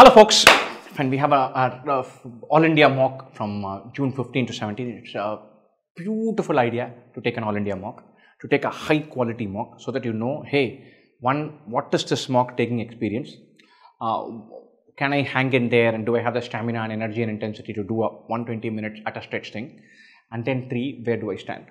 Hello, folks. And we have a All India mock from uh, June 15 to 17. It's a beautiful idea to take an All India mock, to take a high quality mock so that you know, hey, one, what is this mock taking experience? Uh, can I hang in there and do I have the stamina and energy and intensity to do a 120 minutes at a stretch thing? And then three, where do I stand?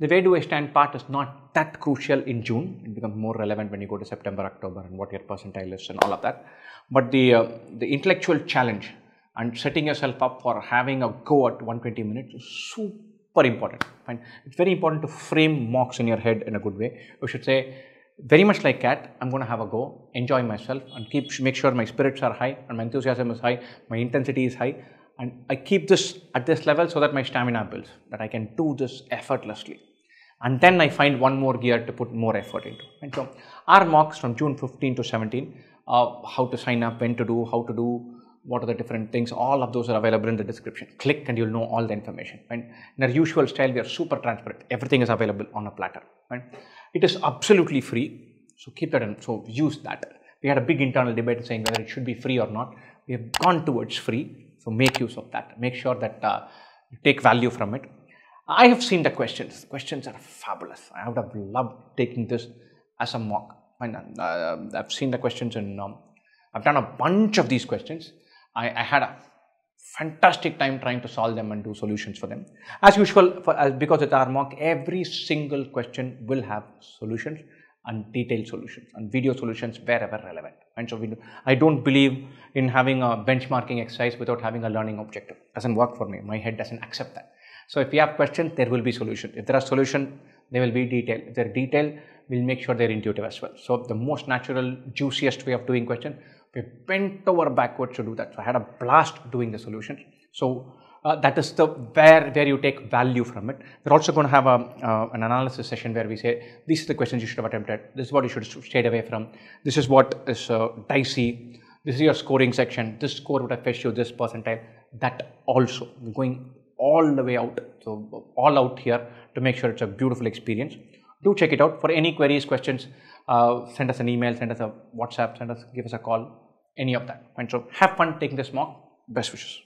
The where do I stand part is not that crucial in June. It becomes more relevant when you go to September, October, and what your percentile is and all of that. But the uh, the intellectual challenge and setting yourself up for having a go at 120 minutes is super important. Fine. It's very important to frame mocks in your head in a good way. You should say, very much like cat, I'm going to have a go, enjoy myself, and keep make sure my spirits are high and my enthusiasm is high, my intensity is high, and I keep this at this level so that my stamina builds, that I can do this effortlessly and then I find one more gear to put more effort into. And so our mocks from June 15 to 17, uh, how to sign up, when to do, how to do, what are the different things, all of those are available in the description. Click and you'll know all the information. And In our usual style, we are super transparent. Everything is available on a platter. Right? It is absolutely free. So keep that in, so use that. We had a big internal debate saying whether it should be free or not. We have gone towards free. So make use of that. Make sure that uh, you take value from it I have seen the questions. Questions are fabulous. I would have loved taking this as a mock. uh, I've seen the questions and um, I've done a bunch of these questions. I, I, had a fantastic time trying to solve them and do solutions for them. As usual, for, as, because it's our mock, every single question will have solutions and detailed solutions and video solutions wherever relevant. And so do, I don't believe in having a benchmarking exercise without having a learning objective. Doesn't work for me. My head doesn't accept that. So if you have questions, there will be solution. If there are solution, there will be detail. If there are detail, we'll make sure they're intuitive as well. So the most natural, juiciest way of doing question, we bent over backwards to do that. So I had a blast doing the solution. So uh, that is the where where you take value from it. We're also going to have a, uh, an analysis session where we say these are the questions you should have attempted. This is what you should stay away from. This is what is uh, dicey. This is your scoring section. This score would have fetched you this percentile. That also going all the way out. So all out here to make sure it's a beautiful experience. Do check it out. For any queries, questions, uh, send us an email, send us a WhatsApp, send us, give us a call, any of that. And so have fun taking this mock. Best wishes.